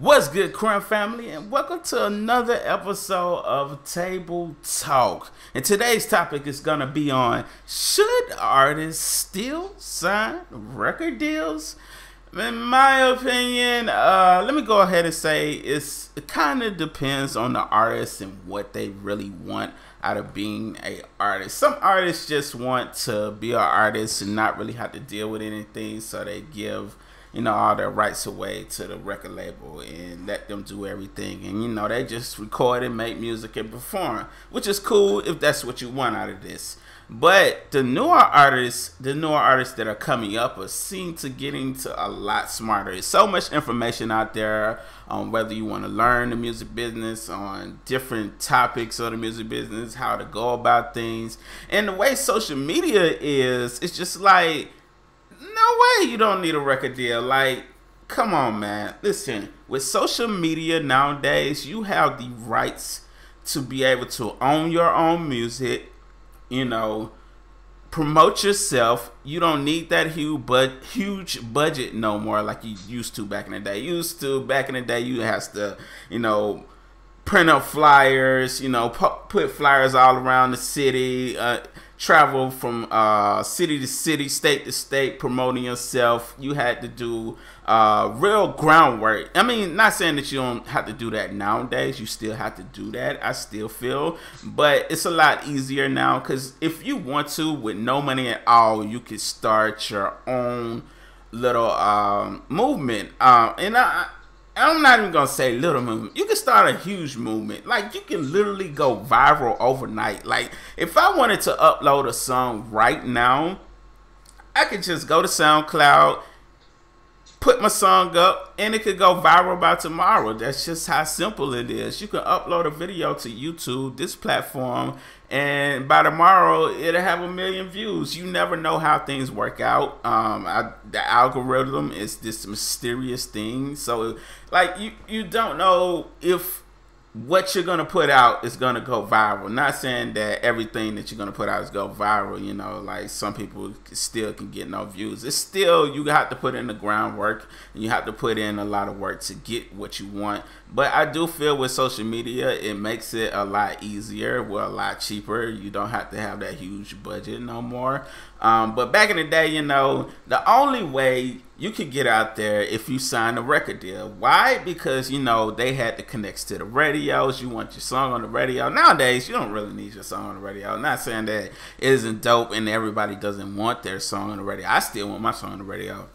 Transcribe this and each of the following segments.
What's good, Crown Family, and welcome to another episode of Table Talk. And today's topic is gonna be on should artists still sign record deals? In my opinion, uh, let me go ahead and say it's it kind of depends on the artist and what they really want out of being a artist. Some artists just want to be an artist and not really have to deal with anything, so they give you know, all their rights away to the record label and let them do everything. And, you know, they just record and make music and perform, which is cool if that's what you want out of this. But the newer artists, the newer artists that are coming up are seem to getting to a lot smarter. There's so much information out there on whether you want to learn the music business, on different topics of the music business, how to go about things. And the way social media is, it's just like no way you don't need a record deal. Like, come on, man. Listen, with social media nowadays, you have the rights to be able to own your own music, you know, promote yourself. You don't need that huge but huge budget no more like you used to back in the day. You used to back in the day you has to, you know, print up flyers, you know, put flyers all around the city. Uh, travel from uh, city to city, state to state, promoting yourself. You had to do uh, real groundwork. I mean, not saying that you don't have to do that nowadays. You still have to do that. I still feel, but it's a lot easier now because if you want to, with no money at all, you can start your own little um, movement. Uh, and I I'm not even gonna say little movement. You can start a huge movement. Like you can literally go viral overnight. Like if I wanted to upload a song right now, I could just go to SoundCloud, put my song up, and it could go viral by tomorrow. That's just how simple it is. You can upload a video to YouTube, this platform, and by tomorrow it'll have a million views. You never know how things work out. Um, I, the algorithm is this mysterious thing, so like you you don't know if what you're gonna put out is gonna go viral. Not saying that everything that you're gonna put out is go viral. You know, like some people still can get no views. It's still you have to put in the groundwork and you have to put in a lot of work to get what you want. But I do feel with social media, it makes it a lot easier. Well, a lot cheaper. You don't have to have that huge budget no more. Um, but back in the day, you know, the only way you could get out there if you sign a record deal. Why? Because you know they had the connects to the radios. You want your song on the radio. Nowadays, you don't really need your song on the radio. I'm not saying that it isn't dope and everybody doesn't want their song on the radio. I still want my song on the radio,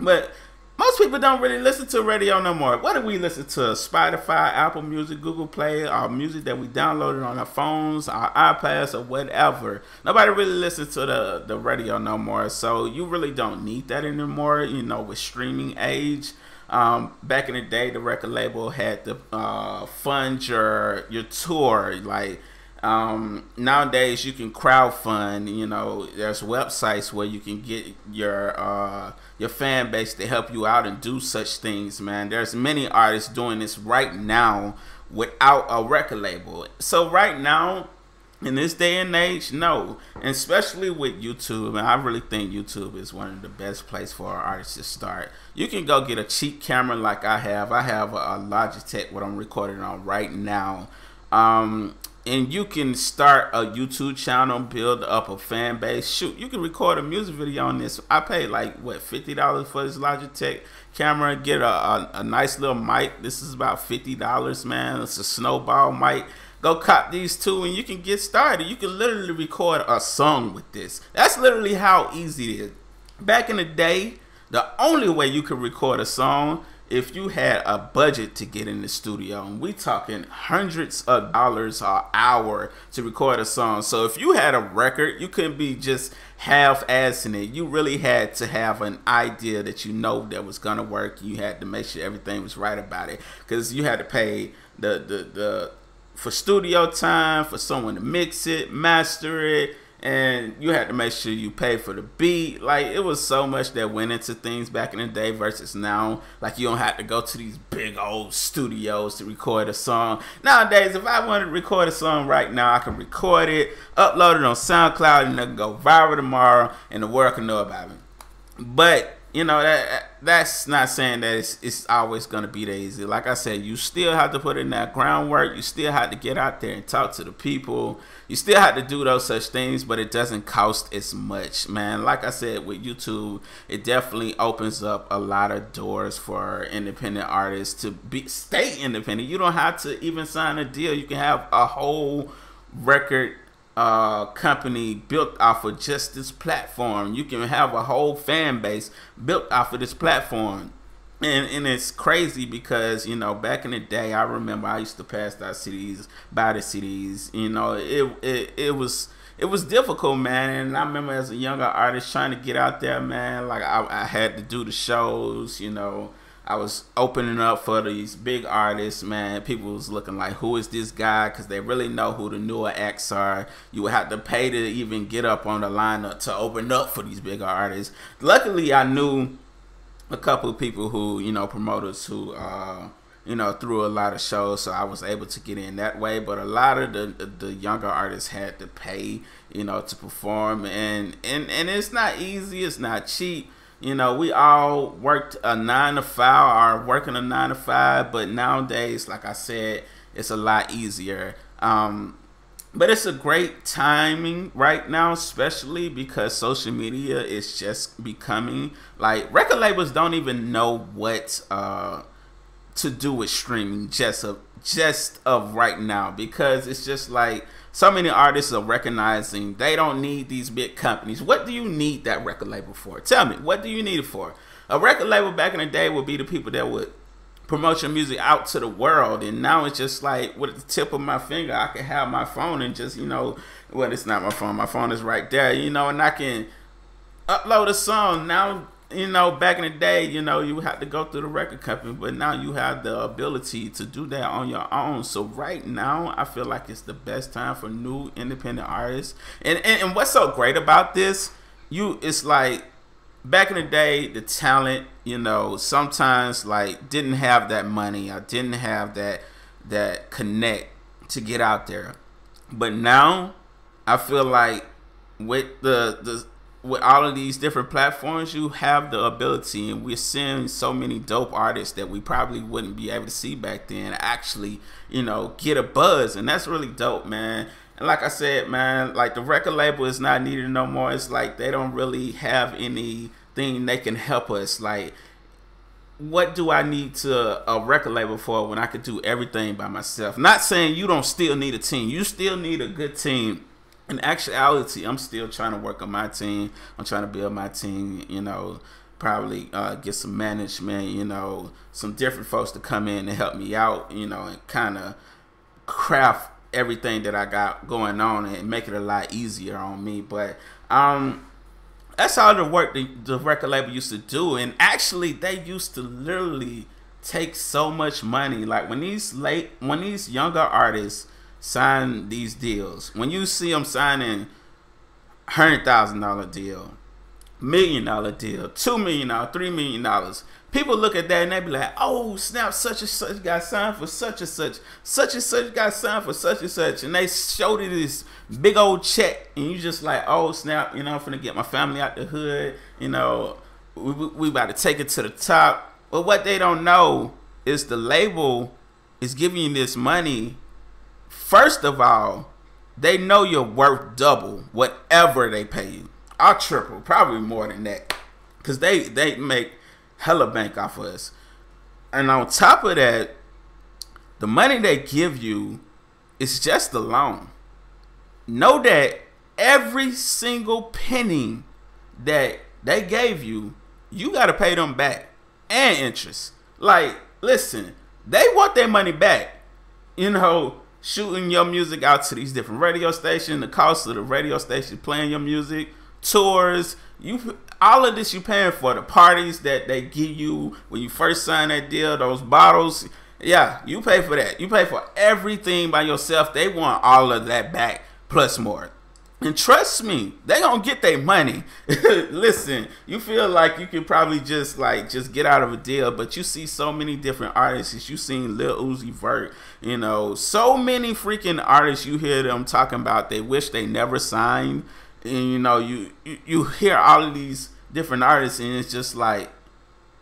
but most people don't really listen to radio no more. What do we listen to? Spotify, Apple Music, Google Play, our music that we downloaded on our phones, our iPads, or whatever. Nobody really listens to the, the radio no more. So you really don't need that anymore, you know, with streaming age. Um, back in the day, the record label had to uh, fund your your tour, like um, nowadays you can crowdfund. You know, there's websites where you can get your uh, your fan base to help you out and do such things. Man, there's many artists doing this right now without a record label. So right now, in this day and age, no, and especially with YouTube, and I really think YouTube is one of the best place for artists to start. You can go get a cheap camera like I have. I have a, a Logitech, what I'm recording on right now. Um, and you can start a YouTube channel, build up a fan base. Shoot, you can record a music video on this. I paid like what fifty dollars for this Logitech camera. Get a, a, a nice little mic. This is about fifty dollars, man. It's a snowball mic. Go cop these two, and you can get started. You can literally record a song with this. That's literally how easy it is. Back in the day, the only way you could record a song if you had a budget to get in the studio and we talking hundreds of dollars an hour to record a song. So if you had a record you couldn't be just half-assing it. You really had to have an idea that you know that was gonna work. You had to make sure everything was right about it. Because you had to pay the the, the for studio time for someone to mix it master it and you had to make sure you pay for the beat. Like it was so much that went into things back in the day versus now. Like you don't have to go to these big old studios to record a song. Nowadays, if I wanted to record a song right now, I can record it, upload it on SoundCloud, and it can go viral tomorrow, and the world can know about it. But you know that that's not saying that it's, it's always going to be that easy. Like i said you still have to put in that groundwork. You still have to get out there and talk to the people. You still have to do those such things but it doesn't cost as much man. Like i said with youtube it definitely opens up a lot of doors for independent artists to be stay independent. You don't have to even sign a deal. You can have a whole record uh, company built off of just this platform. You can have a whole fan base built off of this platform. And, and it's crazy because you know back in the day I remember I used to pass out CDs, buy the CDs. You know it it, it was it was difficult, man. And I remember as a younger artist trying to get out there, man. Like I, I had to do the shows, you know. I was opening up for these big artists, man. People was looking like, who is this guy? Because they really know who the newer acts are. You would have to pay to even get up on the lineup to open up for these bigger artists. Luckily, I knew a couple of people who, you know, promoters who, uh, you know, threw a lot of shows, so I was able to get in that way. But a lot of the the younger artists had to pay, you know, to perform, and and and it's not easy. It's not cheap you know, we all worked a nine to five or working a nine to five, but nowadays, like I said, it's a lot easier. Um, but it's a great timing right now, especially because social media is just becoming like record labels don't even know what uh, to do with streaming just of just of right now because it's just like so many artists are recognizing they don't need these big companies. What do you need that record label for? Tell me, what do you need it for? A record label back in the day would be the people that would promote your music out to the world, and now it's just like with the tip of my finger, I can have my phone and just you know, well, it's not my phone. My phone is right there, you know, and I can upload a song now you know, back in the day, you know, you had to go through the record company, but now you have the ability to do that on your own. So right now, I feel like it's the best time for new independent artists. And and, and what's so great about this, you it's like back in the day, the talent, you know, sometimes like didn't have that money I didn't have that that connect to get out there. But now, I feel like with the the with all of these different platforms, you have the ability, and we're seeing so many dope artists that we probably wouldn't be able to see back then actually, you know, get a buzz, and that's really dope, man. And like I said, man, like the record label is not needed no more. It's like they don't really have anything they can help us. Like, what do I need to a record label for when I could do everything by myself? Not saying you don't still need a team. You still need a good team in actuality, I'm still trying to work on my team. I'm trying to build my team. You know, probably uh, get some management. You know, some different folks to come in and help me out. You know, and kind of craft everything that I got going on and make it a lot easier on me. But um, that's all the work the, the record label used to do. And actually, they used to literally take so much money. Like when these late, when these younger artists sign these deals. When you see them signing hundred thousand dollar deal, million dollar deal, two million dollar, three million dollars, people look at that and they be like, "Oh snap! Such and such got signed for such and such, such and such got signed for such and such," and they showed you this big old check, and you just like, "Oh snap! You know, I'm gonna get my family out the hood. You know, we we about to take it to the top." But what they don't know is the label is giving you this money First of all, they know you're worth double whatever they pay you. I'll triple, probably more than that. Cause they they make hella bank off of us. And on top of that, the money they give you is just a loan. Know that every single penny that they gave you, you gotta pay them back and interest. Like, listen, they want their money back. You know, shooting your music out to these different radio stations, the cost of the radio station playing your music, tours, you all of this you're paying for the parties that they give you when you first sign that deal, those bottles. Yeah, you pay for that. You pay for everything by yourself. They want all of that back plus more. And trust me, they gonna get their money. Listen, you feel like you can probably just like just get out of a deal, but you see so many different artists. You seen Lil Uzi Vert, you know, so many freaking artists. You hear them talking about they wish they never signed, and you know you you, you hear all of these different artists, and it's just like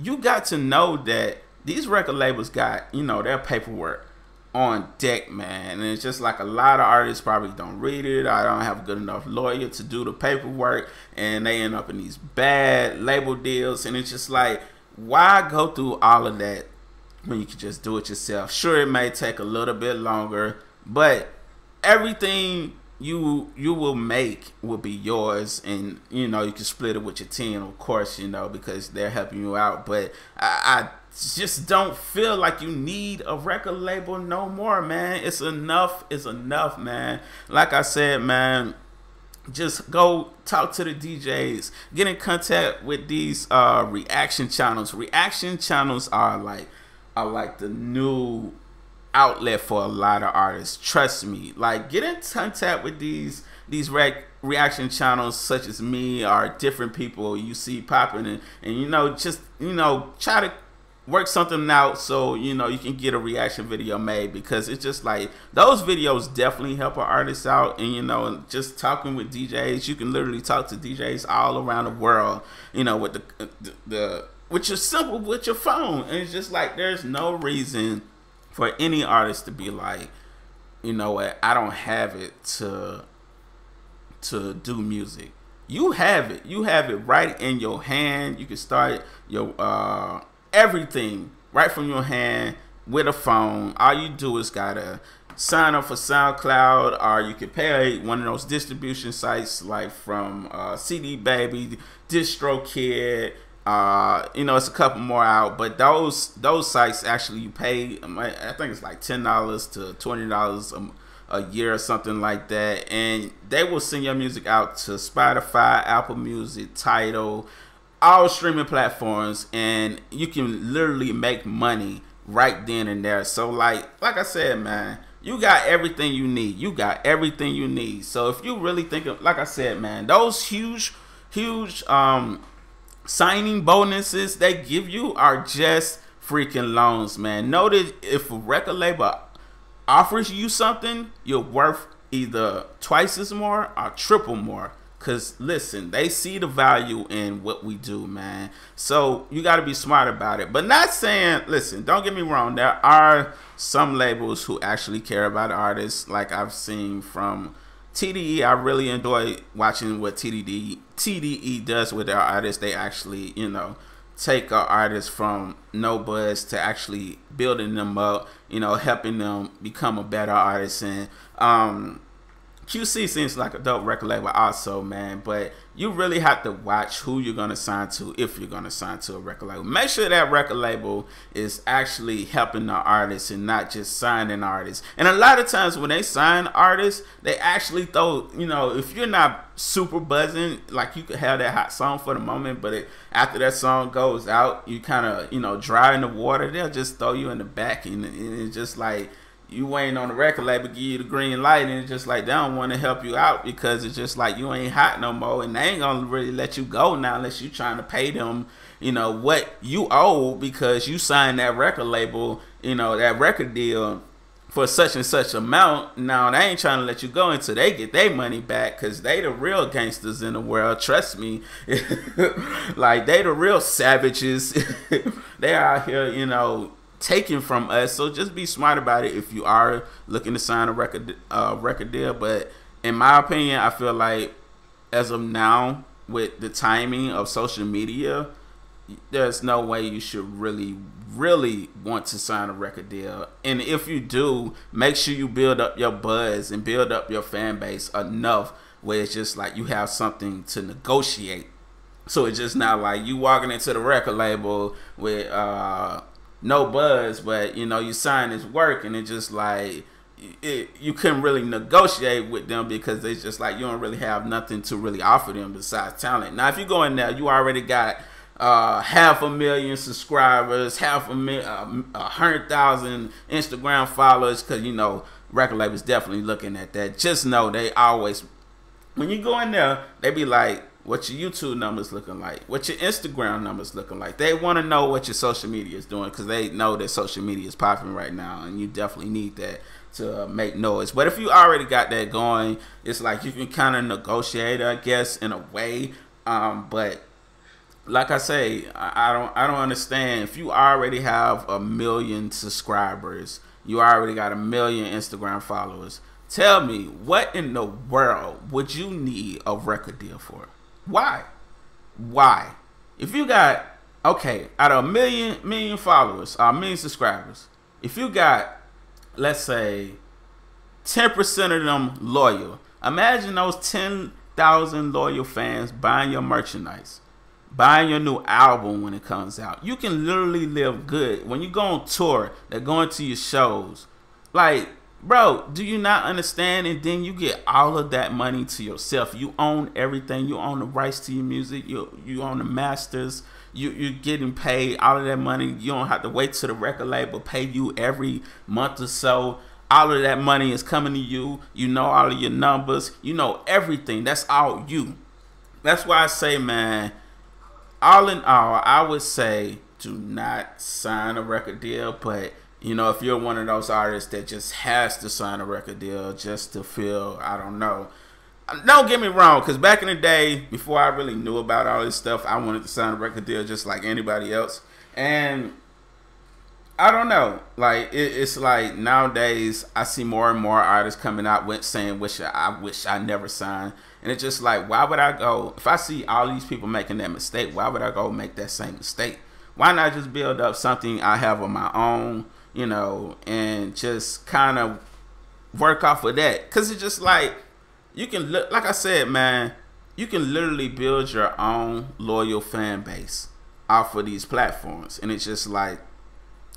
you got to know that these record labels got you know their paperwork on deck, man. And it's just like a lot of artists probably don't read it. I don't have a good enough lawyer to do the paperwork, and they end up in these bad label deals. And it's just like, why go through all of that when you can just do it yourself? Sure, it may take a little bit longer, but everything you you will make will be yours and you know you can split it with your team of course you know because they're helping you out but I, I just don't feel like you need a record label no more, man. It's enough. It's enough, man. Like I said, man, just go talk to the DJs. Get in contact with these uh, reaction channels. Reaction channels are like are like the new outlet for a lot of artists. Trust me. Like get in contact with these these rec- reaction channels such as me or different people you see popping and, and you know just you know try to work something out so you know you can get a reaction video made because it's just like those videos definitely help an artist out and you know just talking with DJs you can literally talk to DJs all around the world you know with the the, the which is simple with your phone and it's just like there's no reason for any artist to be like you know what I don't have it to to do music. You have it. You have it right in your hand. You can start your uh everything right from your hand with a phone. All you do is gotta sign up for SoundCloud, or you can pay one of those distribution sites like from uh, CD Baby, DistroKid. Uh, you know, it's a couple more out, but those those sites actually you pay. I think it's like ten dollars to twenty dollars a year or something like that, and they will send your music out to Spotify, Apple Music, Tidal, all streaming platforms and you can literally make money right then and there. So like like I said, man, you got everything you need. You got everything you need. So if you really think of like I said, man, those huge huge um signing bonuses they give you are just freaking loans, man. Notice if a record label offers you something, you're worth either twice as more or triple more. Cause listen, they see the value in what we do, man. So you got to be smart about it. But not saying, listen, don't get me wrong. There are some labels who actually care about artists, like I've seen from TDE. I really enjoy watching what TDE TDE does with their artists. They actually, you know, take an artist from no buzz to actually building them up. You know, helping them become a better artist and um QC seems like a dope record label also, man, but you really have to watch who you're gonna sign to if you're gonna sign to a record label. Make sure that record label is actually helping the artist and not just signing artists. And a lot of times when they sign artists, they actually throw, you know, if you're not super buzzing, like you could have that hot song for the moment, but it, after that song goes out, you kind of, you know, dry in the water. They'll just throw you in the back, and, and it's just like you waiting on the record label give you the green light and it's just like they don't want to help you out because it's just like you ain't hot no more and they ain't gonna really let you go now unless you trying to pay them you know what you owe because you signed that record label you know that record deal for such and such amount. Now they ain't trying to let you go until they get their money back because they the real gangsters in the world trust me. Like they the real savages. They out here you know taken from us. So just be smart about it if you are looking to sign a record uh, record deal. But in my opinion, I feel like as of now, with the timing of social media, there's no way you should really, really want to sign a record deal. And if you do, make sure you build up your buzz and build up your fan base enough where it's just like you have something to negotiate. So it's just not like you walking into the record label with uh no buzz, but you know, you sign his work and it just like it, you couldn't really negotiate with them because it's just like you don't really have nothing to really offer them besides talent. Now, if you go in there, you already got uh, half a million subscribers, half a million, uh, a hundred thousand Instagram followers, because you know record labels definitely looking at that. Just know they always, when you go in there, they be like, what your YouTube numbers looking like, what your Instagram numbers looking like. They want to know what your social media is doing because they know that social media is popping right now, and you definitely need that to make noise. But if you already got that going, it's like you can kind of negotiate, I guess, in a way. Um, but like I say, I, I don't I don't understand. If you already have a million subscribers, you already got a million Instagram followers. Tell me, what in the world would you need a record deal for? Why? Why? If you got okay, out of a million million followers, a million subscribers, if you got let's say 10% of them loyal. Imagine those 10,000 loyal fans buying your merchandise buying your new album when it comes out. You can literally live good. When you go on tour, they're going to your shows. Like, bro, do you not understand? And then you get all of that money to yourself. You own everything. You own the rights to your music. You you own the masters. You you're getting paid all of that money. You don't have to wait till the record label pay you every month or so. All of that money is coming to you. You know all of your numbers. You know everything. That's all you. That's why I say, man, all in all, I would say do not sign a record deal. But you know, if you're one of those artists that just has to sign a record deal just to feel, I don't know. Um, don't get me wrong, because back in the day, before I really knew about all this stuff, I wanted to sign a record deal just like anybody else. And I don't know. Like it, it's like nowadays, I see more and more artists coming out with saying, "Wish I, I wish I never signed." And it's just like, why would I go if I see all these people making that mistake? Why would I go make that same mistake? Why not just build up something I have on my own, you know, and just kind of work off of that? Cause it's just like you can, look, like I said, man, you can literally build your own loyal fan base off of these platforms, and it's just like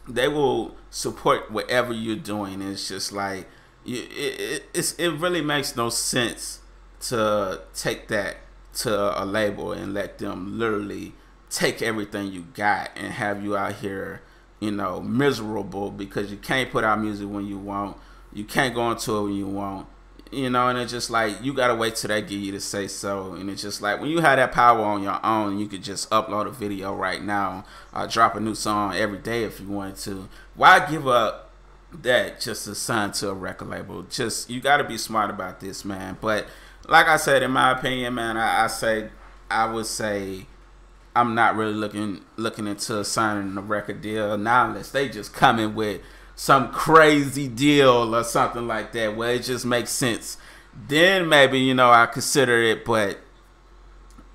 they will support whatever you're doing. It's just like you, it, it, it really makes no sense to take that to a label and let them literally take everything you got and have you out here, you know, miserable because you can't put out music when you want, you can't go on tour when you want, you know, and it's just like you gotta wait till they give you to say so, and it's just like when you have that power on your own, you could just upload a video right now, uh, drop a new song every day if you wanted to. Why give up that just to sign to a record label? Just you gotta be smart about this, man. But like I said, in my opinion, man, I, I say I would say I'm not really looking looking into signing a record deal now unless they just come in with some crazy deal or something like that where it just makes sense. Then maybe you know I consider it, but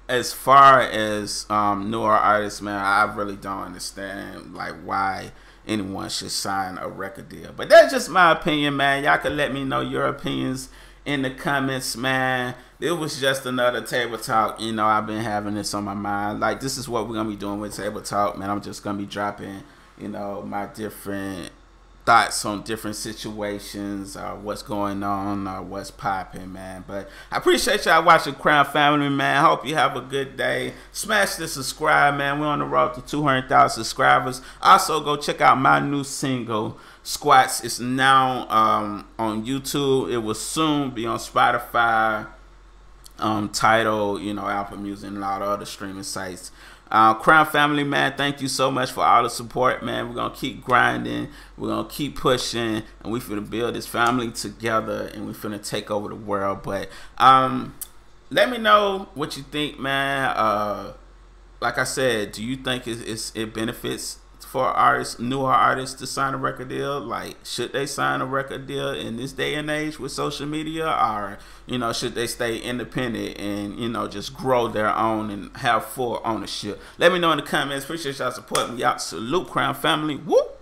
as far as um, newer artists, man, I really don't understand like why anyone should sign a record deal. But that's just my opinion, man. Y'all can let me know your opinions in the comments, man. It was just another table talk. You know, I've been having this on my mind. Like, this is what we're gonna be doing with table talk, man. I'm just gonna be dropping, you know, my different thoughts on different situations, uh, what's going on, uh, what's popping, man. But I appreciate y'all watching Crown Family, man. Hope you have a good day. Smash the subscribe, man. We're on the road to 200,000 subscribers. Also, go check out my new single. Squats is now um, on YouTube. It will soon be on Spotify, um, Tidal, you know, Apple Music, and a lot of other streaming sites. Uh, Crown Family, man, thank you so much for all the support, man. We're gonna keep grinding, we're gonna keep pushing, and we finna build this family together, and we finna take over the world. But um, let me know what you think, man. Uh, like I said, do you think it's, it benefits for artists, newer artists to sign a record deal? Like, should they sign a record deal in this day and age with social media, or you know, should they stay independent and you know just grow their own and have full ownership? Let me know in the comments. Appreciate y'all supporting me out. Salute Crown Family. Whoop.